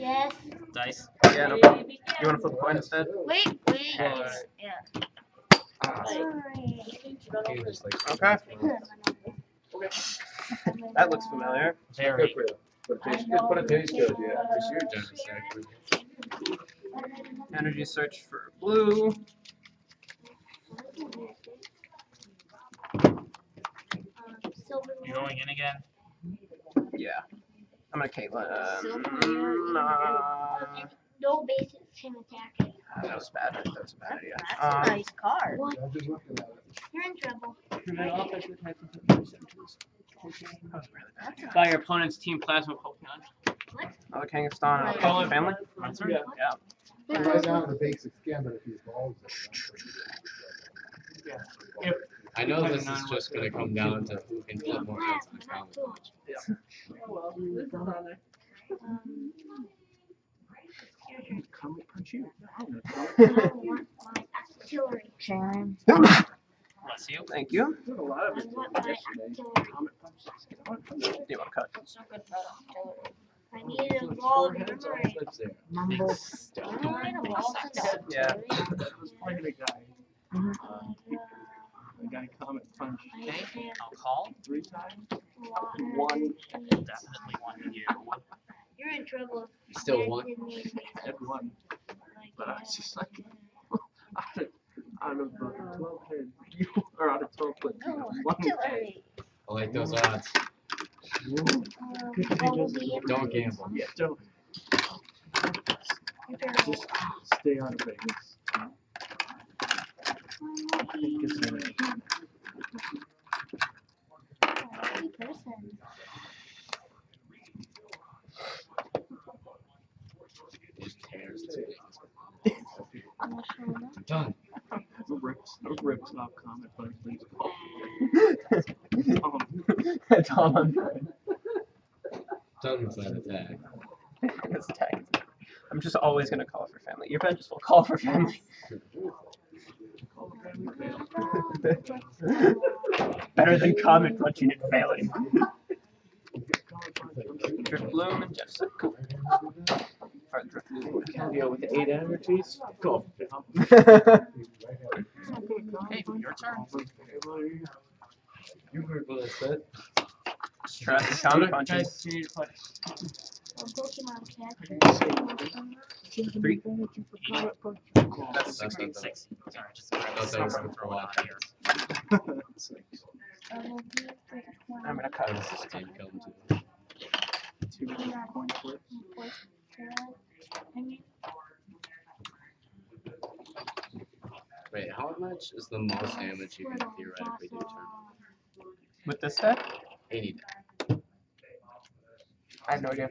Yes. Dice. Yeah, no problem. You want to flip a coin instead? Wait, wait. Alright. Yeah. He just Okay. That looks familiar. Very. Just put it taste good, yeah. It's your turn, Energy search for blue. You're going in again. Yeah. I'm gonna Caitlin. Um, Silver. uh, No basic can attack it. that was bad. That was a bad idea. That's a Um, nice card. What? I'm just looking at it. You're in trouble. Prevent all effects of attacks and percentages. That's a By your opponent's team plasma Pokemon. Another Kangaskhan. Right. Call it family. My turn. Yeah. Yeah. Right down the basic skin, but if he's bald. I know this is just gonna come down to who can flip more heads in the comment. Um, Comet punch you. I want my artillery. Sharon. Bless you. Thank you. Did a lot of it want my yesterday. Comet punch. Do you want to cut? So good for. I need a ball of Heads all memory. Mumble. I need a ball of Yeah. artillery. Was probably the guy. Mhm. Uh, the guy Comet punch I Okay. have I'll call. three times. water. One. Definitely one you. You're in trouble. Still one. Had one. But I was just like, out of, out of uh, 12 heads, you are out of 12 flips. you Oh, one head. I like those odds. Don't gamble. Yeah, don't. Just stay out of Vegas. I think it's gonna- person. Just tears the I'm not sure enough. I'm done. A rip, a rip top comet punch, please. Um, it's all on Done with that attack. It's tagged. I'm just always gonna call for family. Your benches will call for family. call the family fail. Better than comet punching and failing. Call it punch, punch. Drift Bloom and Jeff Sick. Or Drift Bloom. Can deal with eight energies. Go. Okay, your turn. You heard what I said. Try the punches. Guys, you need to play. A Pokemon catcher. Three. That's That's Six. Sorry, just thought that was throw the throw out here. I'm gonna cut This this. is team come to. Two coin flips. Wait, how much is the most damage you can theoretically do turn? With this deck? 80. I have no idea.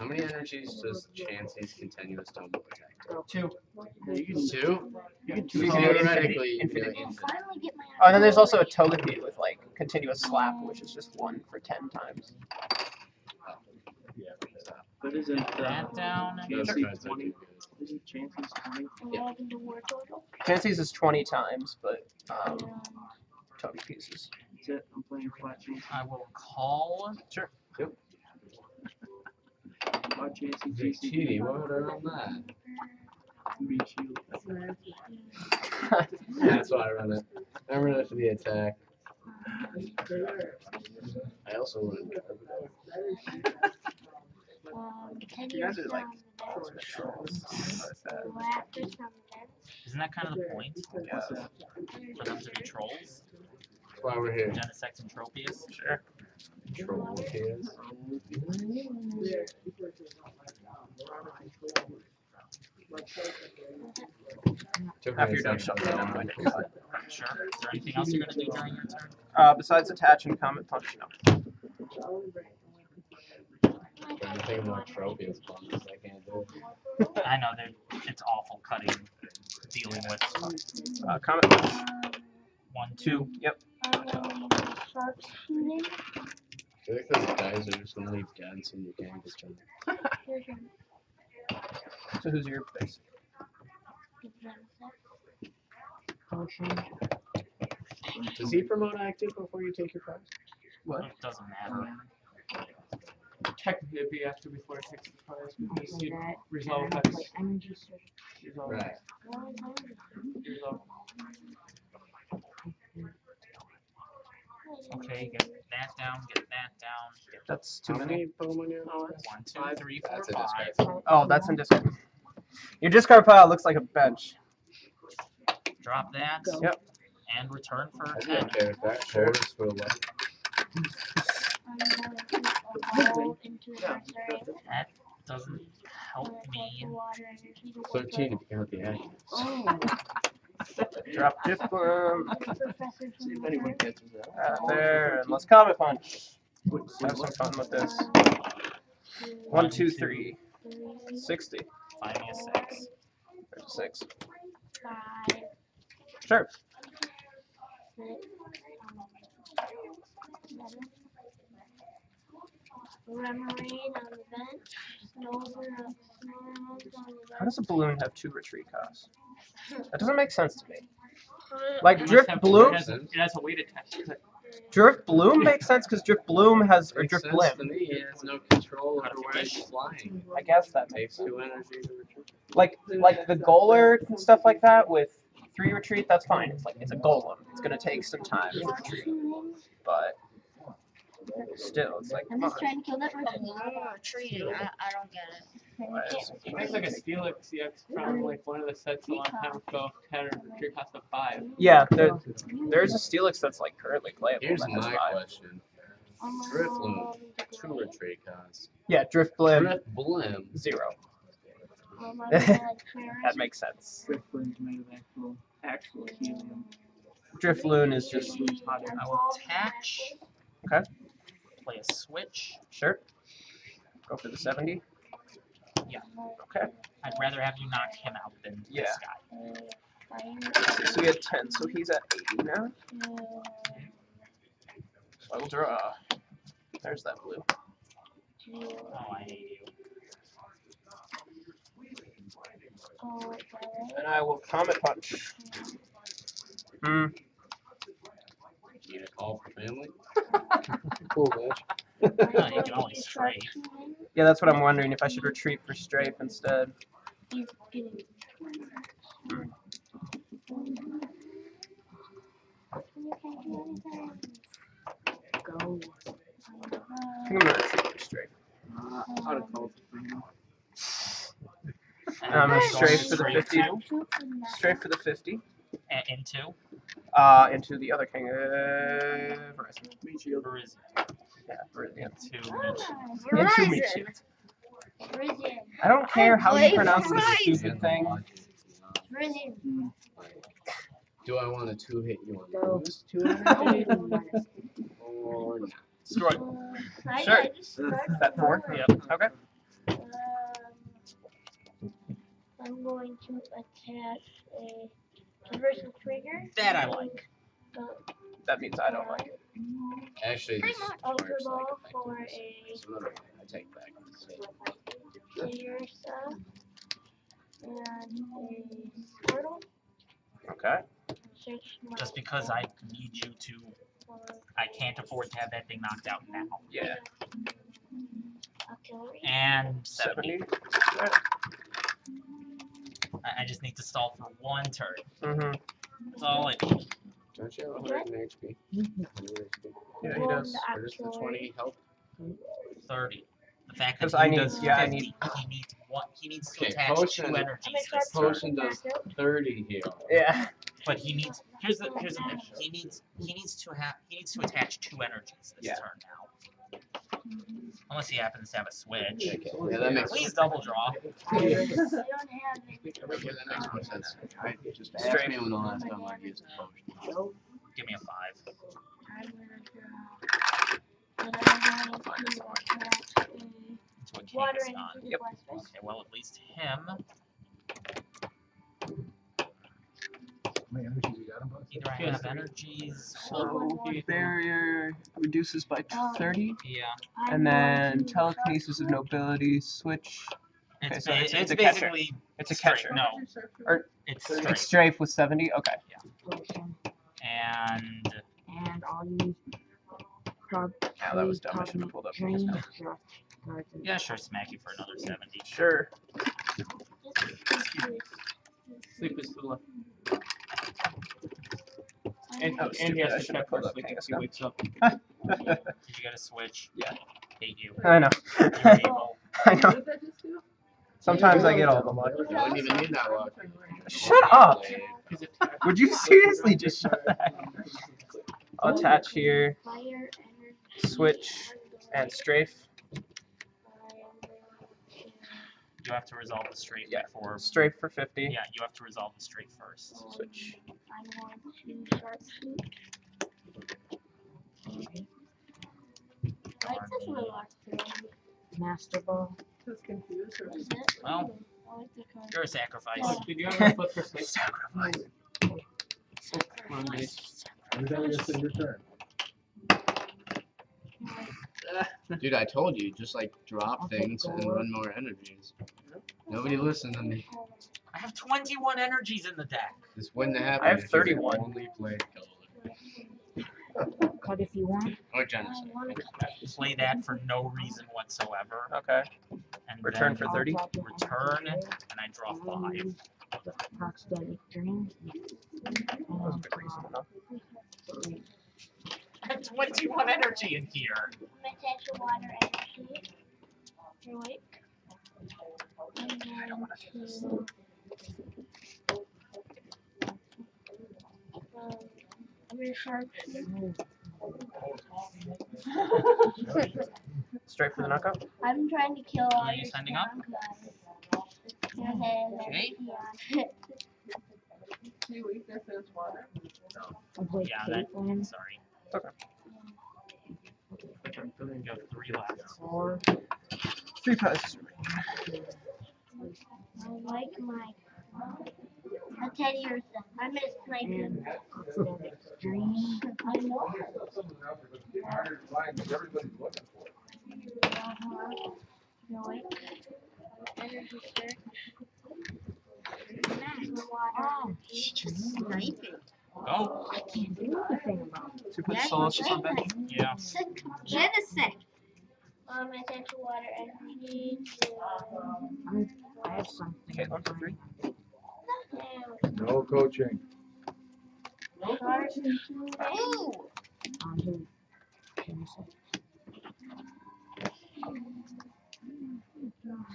How many energies does Chansey's continuous double protect? Two. Yeah, you can Two? You can You do can do Theoretically, you can do infinite. I'll infinite. finally get my. Oh, and then there's also a Togepi with like continuous slap, which is just one for ten times. But isn't uh, That down. Those Chansey 20? too Isn't Chansey's 20? Eleven to. Chansey's is twenty times, but um, Um, Togepi's is That's it. I'm playing flat Chansey. I will call. Flat Chansey, good. GC. Cheaty, what would I run that? Beat shield. That's why I run it. I run it for the attack. I also run um, ten You guys years are, like, down the bench. Raptors from the bench. Isn't that kind of the point yeah, for them to be trolls? That's why we're here. Genesect and Tropius. sure. Troll kids. Took me After you're done second. shuffling, I'm going to cut. Sure. Is there anything else you're gonna do during your turn? Uh, besides attach and comet punch, no. I'm thinking more trophies, but I can't do it. I know they're it's awful cutting, dealing with Uh, comet punch. one, two. Two. Yep. Sharpshooting. I feel like those guys are just gonna leave dents in your canvas. turn. Here's your So who's your base? Genesect. Does he promote active before you take your prize? What? It doesn't matter. technically it'd be after before it takes the prize. Because Okay, you that. resolve and has play resolve. Right. resolve. Okay, get that down, get that down. Get That's too How many. many Pokemon you have? one, two, Five. three, four, That's a five. discard. Oh, that's in discard. Your discard pile looks like a bench. Drop that. Go. Yep. And return for I ten. don't care if that shares for eleven. I'm going to evolve into the Yeah, first area. That doesn't help I'm gonna take me. the water energy to Thirteen if you count the actions. Oh, Drop this the professor See if anyone the catches that. out there, and let's Comet Punch. What's- Have some fun with this. two, One, two, three. three, 60. Find me a six. There's a six. five, Sure. six, seven. Remoraid on the bench. Snover, Snorunt on the How does a balloon have two retreat costs? That doesn't make sense to me. Like Drift Bloom, It has, it has a weight attached to it. Drift Bloom makes sense because Drift Bloom has or Drift sense Blim. to me. He has no control over where he he's wish? flying. I guess that makes Takes sense. two energy. Like like the Golard and stuff like that with three retreat, that's fine. It's like it's a golem. It's gonna take some time to retreat, but still, it's like I'm just trying to kill that the merchant. balloon retreating. I, I don't get it. Why is- It makes like a Steelix EX from mm-hmm. like one of the sets a long time ago. Ten or retreat cost of five. Yeah, there, mm-hmm. there's a Steelix that's like currently playable. Here's that has my five. question. Oh my Drifloon, God, Two the retreat costs. Yeah, Drift Blim Drift Blim. zero. Oh my God, Clarence. That makes sense. Driftbloom's made of actual, actual helium. Drifloon is just Driftbloom's hot air. I will attach. Okay. Play a switch. sure. Go for the seventy. Yeah. Okay. I'd rather have you knock him out than Yeah. this guy. So we had ten, so he's at eighty now. So I will draw. There's that blue. Oh, I hate you. And I will Comet Punch. Hmm. Need a call for family? Cool, bitch. No, you can always strafe. Yeah, that's what I'm wondering if I should retreat for strafe instead. He's getting. You can't do anything. Go. I think I'm gonna retreat for strafe. Uh, I'd have called for family. And Um, strafe for the 50. to- Strafe for the fifty. And Into Uh, into the other king. Uh, Verizon. Meat shield. Verizon. Yeah, Virizion. Into Into Verizon. Meatshield. Virizion. I don't care how you play pronounce this stupid thing. Virizion. Mm. Do I want a two hit you on Go. boost two energy? or not? Destroy. Sure. I just started That four? Yep. Okay. Um, I'm going to attach a universal trigger. That I like. That means I don't like it. Actually, this Ultra works like ball a for Vector. a It's I take back. clear stuff. And a Okay. Just because I need you to, I can't afford to have that thing knocked out now. Yeah. artillery. And 70. 70. I, I just need to stall for one turn. Mm-hmm. That's all I need. Don't you have 100 HP? Yeah, he does. Or does the 20 help? 30. The fact that I he need- does yeah, I 50, need- he needs one. He needs to Okay, attach potion- two energies this start turn. Potion does 30 heal. Yeah. But he needs. Here's the here's the thing. He needs he needs to have he needs to attach two energies this Yeah. turn now. Unless he happens to have a switch. Okay, yeah, that makes Please double draw. I don't have it. Okay, that makes more sense. I just Straight. me when the last time I used a potion. Give me a five. I'm gonna draw. And I'm going to attach a Into a water Kangaskhan. into the Yep. Okay, well at least him. How many energies you got him, bud? Either I He has have energies. So barrier reduces by Um, 30, Yeah. And then telekinesis of nobility switch. Okay, It's, so it's- it's, it's a catcher. basically It's a straight. catcher. No, Or- it's It's strafe with 70. Okay. Potion. And And I'll use. Yeah, that was dumb. I should have pulled up. drain Drain. struck. cards. and- Yeah, sure, smack you for another 70. Sure. Sleep is to the left. And, Oh, and he has to should've check pulled for up sleep if he wakes up. Did you get a switch? Yeah. Hate you. I know. I know. Sometimes I get all the luck. You don't even need that luck. Shut up! Would you seriously just shut that? I'll attach here, switch, and strafe. You have to resolve the straight Yeah. before. Straight for 50. Yeah, you have to resolve the straight first. Switch. I'm going to sharpshoot. I like this little artillery. Master ball. What is it? Well. I like the card. You're a sacrifice. Yeah. Did you have a flip for sleep? Sacrifice. Come on, base. Every time it's in your turn. Dude, I told you, just like drop things and run more energies. Nobody listened to me. I have 21 energies in the deck. This wouldn't happen. I have if you 31. Only played color. Cut if you want. Oh, or I genocide. Play that for no reason whatsoever. Okay. And Return for 30. Return, and I draw 5. Proxtatic drain. That was a good reason enough. Have 21 energy in here. Potential water energy. You're awake. I'm going to. Um, I'm gonna sharpshoot. Straight for the knockout. I'm trying to kill all Are you your sending up? And then Okay. yeah. I play Yeah, that- Sorry. Okay. You have 3 left. Four. Three passes. I like my. I'll tell you yours then. I'm gonna snipe you. And Proxtatic drain. I know. Everybody's looking for it. Uh-huh. You're. Energy search. The water. Oh, just sniping. Go. I can't do anything about it. Two put Yeah, Solstice you on bench. Yeah. Sick. Genocide. Um, essential water energy. I'm, I have something. Okay, one for three. No coaching. Ooh. On who?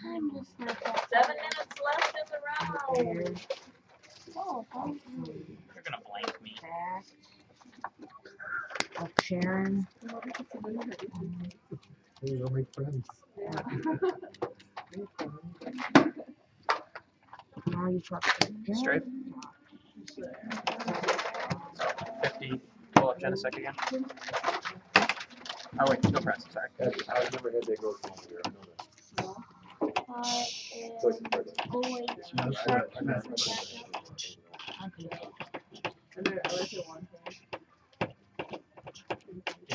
I'm just not. Seven minutes left in the round. There. Oh, thank You're gonna blank me. Back. Of Sharon. Hey, don't make friends. Now you Proxtatic drain. Straight. 50. Pull up Genesect again. Oh, wait, no press. Sorry. I've never had that go through here. I know that. I It's like am a present. going to I'm not- start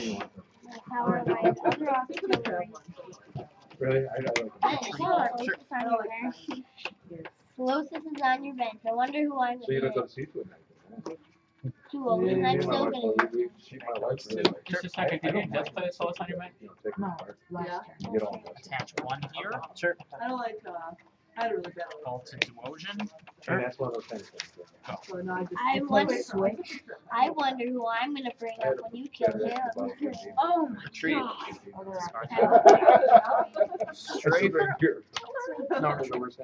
I'm not- Okay. power my other auxiliary. Really? I don't like Oh, it. Colossus is on your bench. Colossus is on your bench. I wonder who I'm So you don't gonna have to see to it. Too old, and I'm still gonna use She, my wife's really like. Just a second, did you just play Solus on your mic? you know, take No, my part. last Yeah. turn. Get on that. Attach 1 here. Sure. I don't like, uh, I had a really to And that's one of those things. one, so now I just. I I wonder- Switch. I wonder who I'm gonna bring up when you kill him. Oh my Retreat. god. Other Discard Yeah. that. Straight. Right here. No. No, the worst.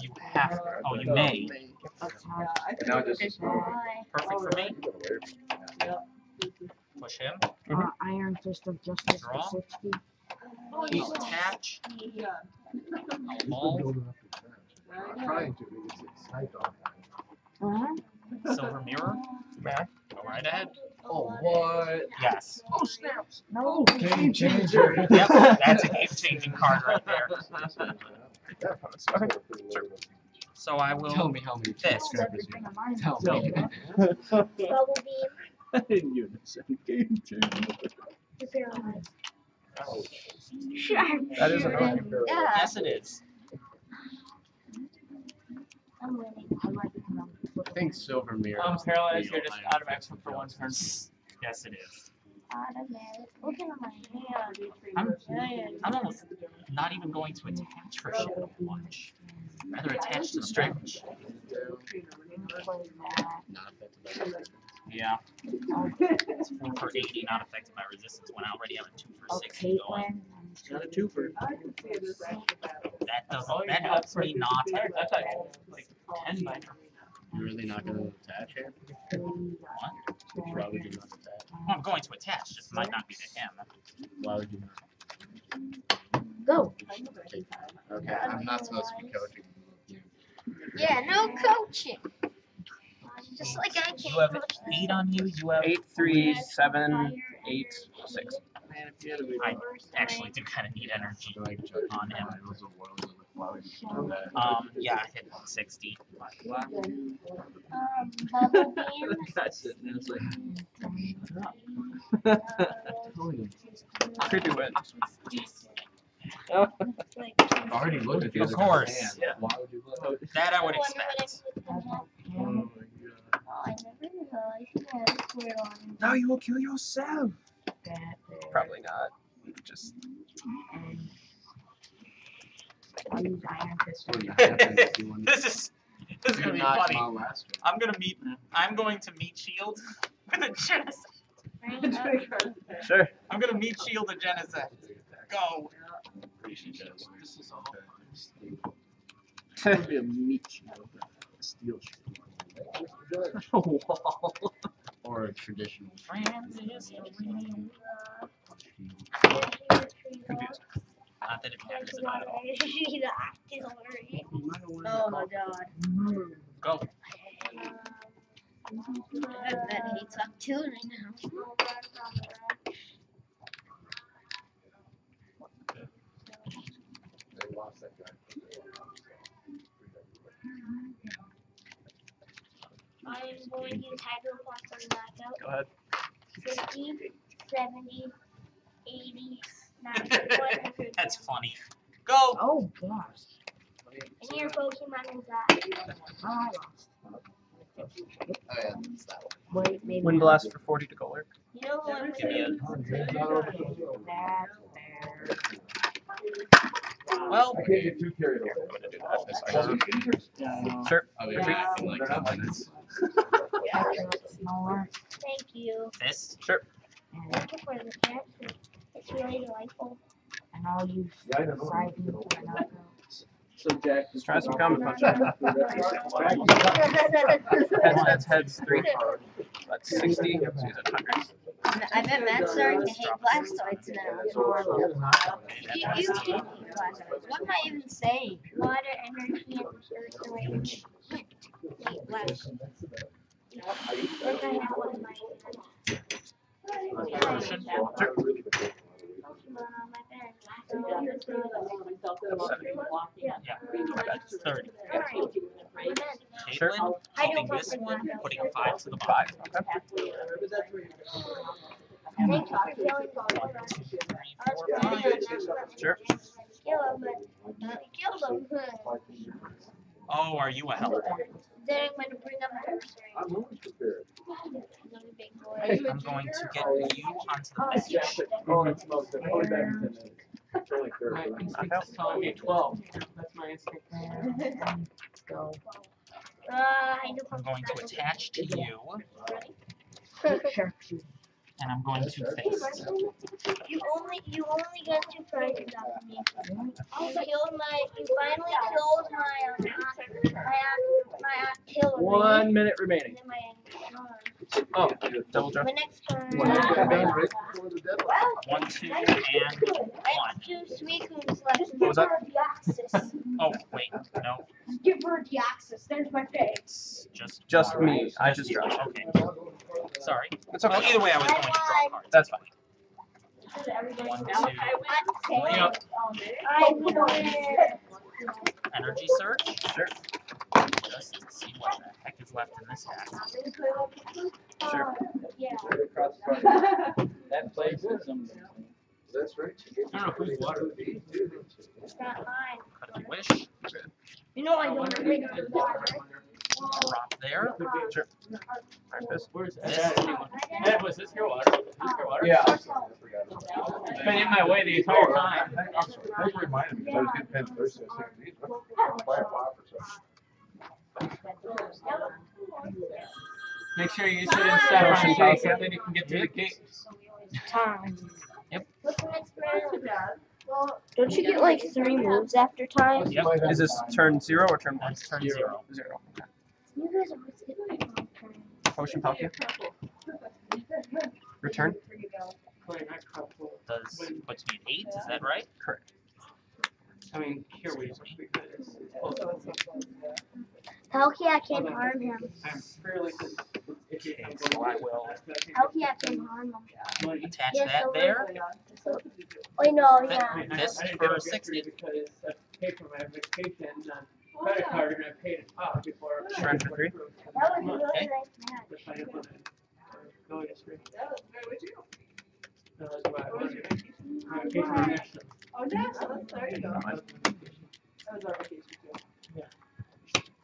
You have. Oh, you may. Yeah, Attack. I And now think just- Perfect for me. Get away from it. Push him. Uh, Iron Fist of Justice for Draw. 60. Oh, You you attach. Yeah. A ball. Building up the trench. I'm trying to, but it's it's sniped all the time. Silver mirror. Math. Go right ahead. Oh, what? Yes. Oh, snaps. No. Game changer. Yep. That's a game changing card right there. Okay. Sure. So I will Tell will. me how many This. scrappers you Everything of mine. Tell Tell me. me. Bubble beam. In unison. Game changer. Prepare on. Ouch. Sharp. That is annoying. Yeah, Yes, it is. I'm winning. I like it when I'm I think Silver Mirror. I'm um, is the paralyzed, you're just Iron out of action for one turn. Yes, it is. automatic. Look at my hand. I'm, Yeah. I'm almost not even going to attach for Shadow Watch. Rather attach to the branch. Not affected by that. Yeah. It's four for eighty, not affected by resistance when I already have a two for Oh, sixty going. Caitlin. Got a twofer. That doesn't, that helps me not. That's like, like ten by now. You're really not gonna attach here? Why would you not attach? Well, I'm going to attach, just might not be to him. Why would you not? Go. Okay, I'm not supposed to be coaching. Yeah, no coaching. Just like I can't You have eight on you, you have. Eight, three, seven, eight, six. Man, if you had a I actually do kind of need energy Like judging on him. Why would you do that? Um, yeah, I hit 160. Um, bubble beans. That's it. And it's like, Creepy win. Like, I've already looked at the Of other course. guy's hand. Why would you look? That I would I wonder what I expect. Put them up. oh my god. I never realized I had a square on. Now you will kill yourself. Probably not. Just I'll use iron fist. Well, you have to do one. This is this is gonna be funny. my last one. I'm gonna meet. I'm going to meet Shield with a genocide. Uh, sure. I'm gonna meet Shield a genocide. Go. Appreciate that. This is all. It would be a meat shield, a steel shield. Wow. Or a traditional. Not that it matters at all. Oh my god. Go. That, that hates up too right now. I am going to use Hydro Plus on knockout. Go ahead. 50, 70, 80, 90, 100. That's funny. Go. Oh gosh. And your Pokemon is that. Oh, I lost. Oh yeah, it's that one. Wait, maybe. Wind blast for 40 to Golurk. You know who I'm Give me a. That's fair. Well, I can't get too carried away. I'm gonna do that this way. Sure. I'll be back in like ten minutes. Catching up smaller. Thank you. this. Sure. And, Thank you for the catch. It's really delightful. and I'll use Yeah, I know. side beam for a knockout. So Jack. Let's try some comet punch. I Heads, heads, heads, three. That's 60. Let's use a 100. bet Matt's starting to hate Blastoise now. You, you hate Blastoise. What am I even saying? Water, energy, and earth range. Hate Blastoise. Like I have one in my 30. Sure. Caitlin, this one, putting 5 to the bottom. Sure. Oh, are you a helper? Then I'm going to bring up my I'm, I'm going to get you onto the bench. Oh, it's most important. It's only 12. Go. Uh, I'm going to attach to you. and I'm going to face. You only you only got two prizes out of me. You killed my you finally killed my uh, my uh, my uh, killer. One minute remaining. My, uh, Oh, double jump. My next turn. When I got done I right before the deadline. One, two, and have two Suicunes left. What was that? Deoxys. oh wait, no, Give her Deoxys. There's my face. just Just me. I just you. dropped. Okay, sorry. It's Well, okay. either way, I was going to draw cards. That's fine. One, two, I Yep. Oh, I win. energy search. Sure. Just to see what the left in this hat. Sure. Yeah. Right across the front. That place is some. That's right. I don't know whose water. It's not mine. Cut if you wish. You know I don't drink water. Drop there. Sure. Alright, Fizz. Where's This- Ed? Ed, was this your water? Was this your water? Yeah. It's been in my way the entire time. Thanks for reminding me, 'cause I was getting paid Thursday, I was thinking, geez, what- buy a flop or something. Make sure you sit in step on Jake, so then you can get to the gate. Time. What's the next round? Don't you get like three moves after time? Yep. Is this turn zero or turn one? Turn zero. Zero. Okay. You guys always get my turn. Potion Palkia. Return. Does puts me at eight. Is that right? Correct. I mean, here we because it's supposed. Palkia, I can't harm him. I'm fairly. Okay, can so I will Palkia, I can harm him. attach Yes, that so there. Wait, no, yeah. This for 60. Because uh, I paid for my vacation on credit card and I paid it off before. Shrine for three? That was a really Okay. nice match. If I didn't wanna go yesterday. That was very with you. So why I was wanted. vacation? My vacation was national. Oh, Nashville, there you go. That was our vacation too.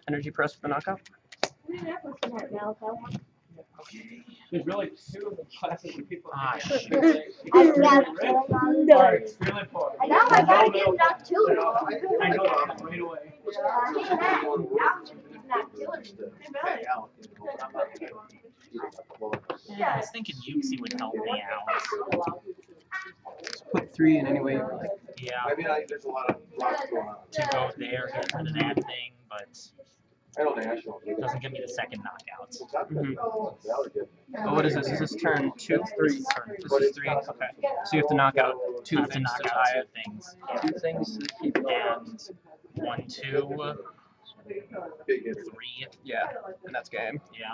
Energy press for the knockout. Indianapolis. That Malcolm. There's really two classes of people. in Ah, here. shoot. I got Are no. extremely poor. Now I gotta get knocked two. I know that right away. Yeah, I was thinking Uxie would help me out. Put three in any way you like. Yeah, I mean, I, there's a lot of, blocks going on. to go there, get rid of that thing, but I know National. it doesn't give me the second knockout. Valley mm-hmm. did. Oh, what is this? Is this turn two? Three. Turn This is three. Okay. So you have to knock out two I have to things knock to out tie two things. Two things to. And one, two, Big hit. three. Yeah, and that's game. Yeah.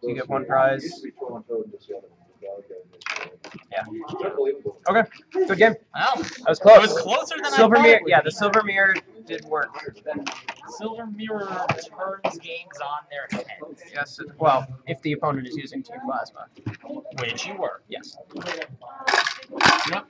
So you get one prize. Used to be twelve and twelve in this other one, the Valley guy. Yeah. Okay, good game. Well, That was close. it was closer than Silver I thought. mirror. Yeah, the silver mirror did work. Silver Mirror turns games on their head, Yes. it- Well, if the opponent is using two plasma. which you were. Yes. What